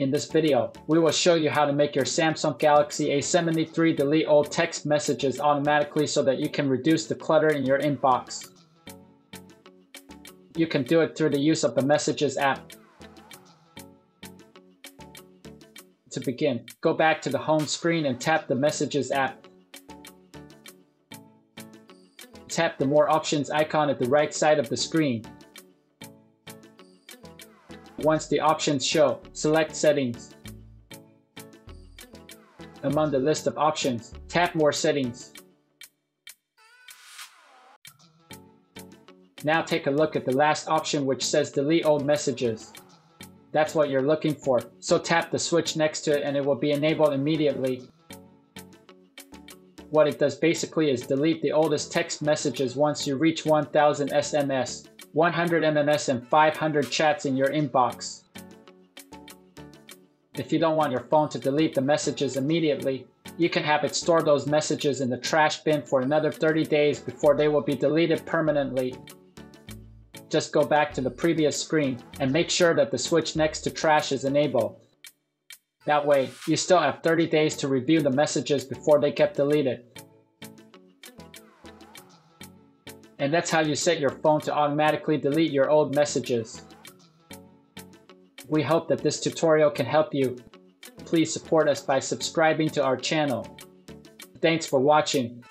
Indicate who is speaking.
Speaker 1: In this video, we will show you how to make your Samsung Galaxy A73 delete old text messages automatically so that you can reduce the clutter in your inbox. You can do it through the use of the Messages app. To begin, go back to the home screen and tap the Messages app. Tap the More Options icon at the right side of the screen. Once the options show, select Settings. Among the list of options, tap More Settings. Now take a look at the last option which says Delete Old Messages. That's what you're looking for, so tap the switch next to it and it will be enabled immediately. What it does basically is delete the oldest text messages once you reach 1000 SMS, 100 MMS and 500 chats in your inbox. If you don't want your phone to delete the messages immediately, you can have it store those messages in the trash bin for another 30 days before they will be deleted permanently. Just go back to the previous screen and make sure that the switch next to trash is enabled. That way, you still have 30 days to review the messages before they get deleted. And that's how you set your phone to automatically delete your old messages. We hope that this tutorial can help you. Please support us by subscribing to our channel. Thanks for watching.